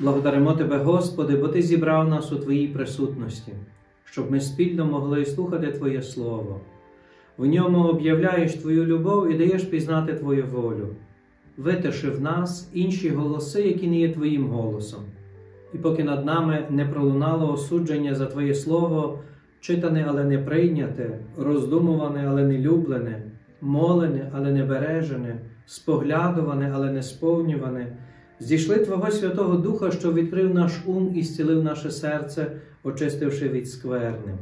Благодаримо Тебе, Господи, бо Ти зібрав нас у Твоїй присутності, щоб ми спільно могли слухати Твоє Слово. В ньому об'являєш Твою любов і даєш пізнати Твою волю. Витиши в нас інші голоси, які не є Твоїм голосом. І поки над нами не пролунало осудження за Твоє Слово, читане, але не прийняте, роздумуване, але не люблене, молене, але не бережене, споглядуване, але не сповнюване, зійшли Твого Святого Духа, що відкрив наш ум і зцілив наше серце, очистивши від скверни.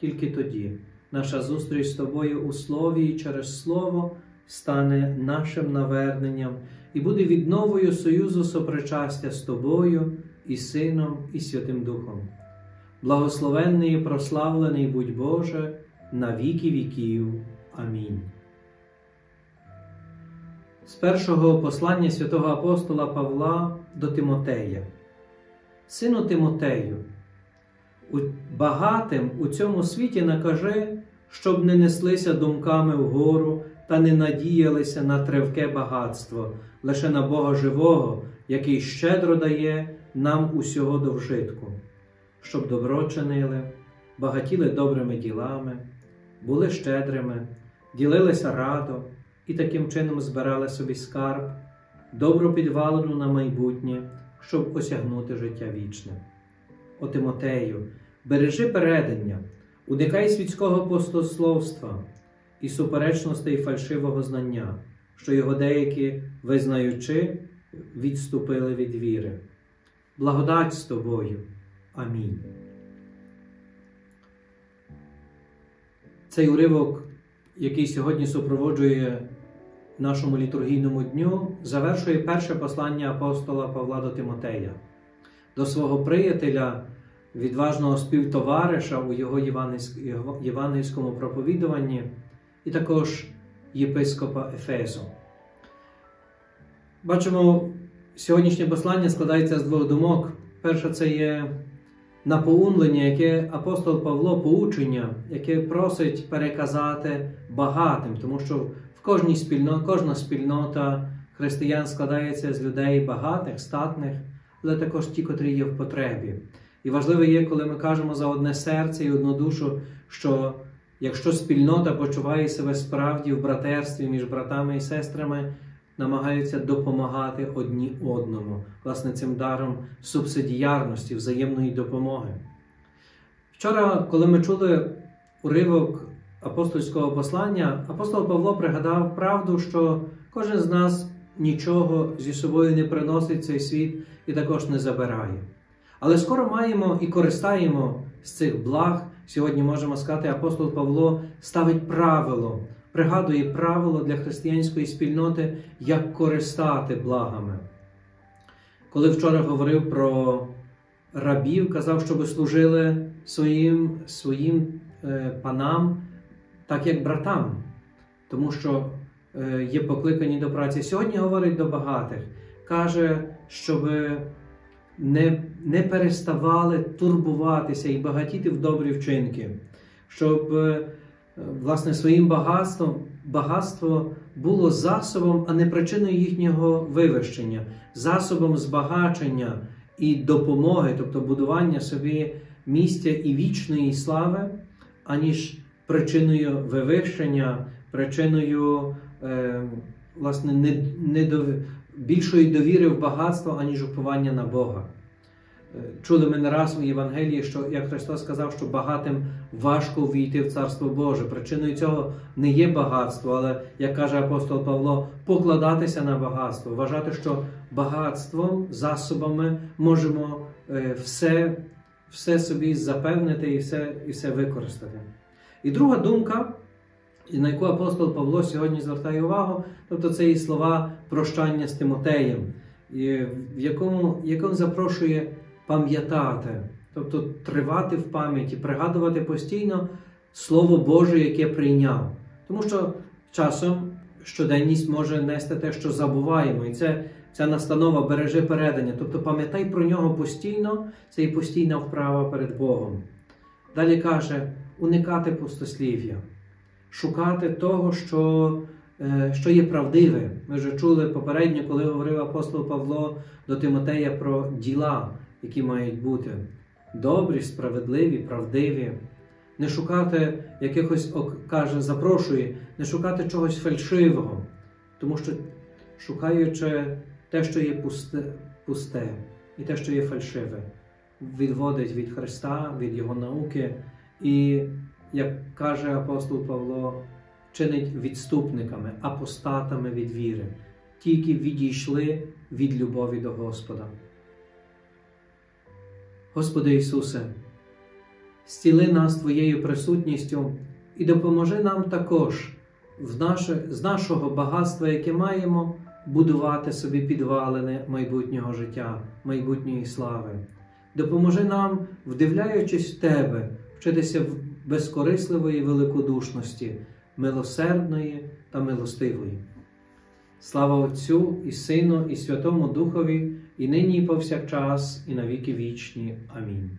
Тільки тоді наша зустріч з Тобою у Слові і через Слово стане нашим наверненням і буде відновою союзу сопричастя з Тобою і Сином, і Святим Духом. Благословенний і прославлений будь Боже, на віки віків. Амінь. З першого послання святого апостола Павла до Тимотея. Сину Тимотею, багатим у цьому світі накажи, щоб не неслися думками вгору та не надіялися на тривке багатство, лише на Бога живого, який щедро дає нам усього до вжитку, щоб добро чинили, багатіли добрими ділами, були щедрими, ділилися радо і таким чином збирали собі скарб, добру підвалину на майбутнє, щоб осягнути життя вічне. О Тимотею, бережи передання, уникай світського пустословства і суперечностей фальшивого знання, що його деякі, визнаючи, відступили від віри. Благодать з тобою. Амінь. Цей уривок, який сьогодні супроводжує нашому літургійному дню, завершує перше послання апостола Павла до Тимотея, до свого приятеля, відважного співтовариша у його євангельському проповідуванні, і також єпископа Ефесу. Бачимо, сьогоднішнє послання складається з двох думок. Перше, це є напоумлення, яке апостол Павло поучення, яке просить переказати багатим, тому що в кожній спільноті, кожна спільнота християн складається з людей багатих, статних, але також ті, котрі є в потребі. І важливо є, коли ми кажемо за одне серце і одну душу, що якщо спільнота почуває себе справді в братерстві між братами і сестрами, намагаються допомагати одні одному, власне, цим даром субсидіярності, взаємної допомоги. Вчора, коли ми чули уривок апостольського послання, апостол Павло пригадав правду, що кожен з нас нічого зі собою не приносить цей світ і також не забирає. Але скоро маємо і користаємо з цих благ. Сьогодні можемо сказати, апостол Павло ставить правило пригадує правило для християнської спільноти, як користати благами. Коли вчора говорив про рабів, казав, щоб служили своїм своїм е, панам, так як братам, тому що е, є покликані до праці. Сьогодні говорить до багатих, каже, щоб не не переставали турбуватися і багатіти в добрі вчинки, щоб е, власне своїм багатством багатство було засобом, а не причиною їхнього вивищення, засобом збагачення і допомоги, тобто будування собі місця і вічної слави, аніж причиною вивищення, причиною е, власне, не, не до, більшої довіри в багатство, аніж уповання на Бога. Е, чули ми не раз у Євангелії, що як Христос сказав, що багатим важко ввійти в Царство Боже. Причиною цього не є багатство, але, як каже апостол Павло, покладатися на багатство, вважати, що багатством, засобами можемо е, все все собі запевнити і все, і все використати. І друга думка, на яку апостол Павло сьогодні звертає увагу, тобто це і слова прощання з Тимотеєм, в якому, якому запрошує пам'ятати, тобто тривати в пам'яті, пригадувати постійно Слово Боже, яке прийняв. Тому що часом щоденність може нести те, що забуваємо. І це ця настанова береже передання. Тобто пам'ятай про нього постійно, це і постійна вправа перед Богом. Далі каже, уникати пустослів'я, шукати того, що е, що є правдиве. Ми вже чули попередньо, коли говорив апостол Павло до Тимотея про діла, які мають бути добрі, справедливі, правдиві. Не шукати якихось, каже, запрошує, не шукати чогось фальшивого, тому що шукаючи те, що є пусте, пусте і те, що є фальшиве, відводить від Христа, від Його науки, і, як каже апостол Павло, чинить відступниками, апостатами від віри, тільки відійшли від любові до Господа. Господи Ісусе, зціли нас Твоєю присутністю і допоможи нам також в наше, з нашого багатства, яке маємо, будувати собі підвалини майбутнього життя, майбутньої слави. Допоможи нам, вдивляючись в Тебе, вчитися в безкорисливої великодушності, милосердної та милостивої. Слава Отцю і Сину, і Святому Духові, і нині, і повсякчас, і на віки вічні. Амінь.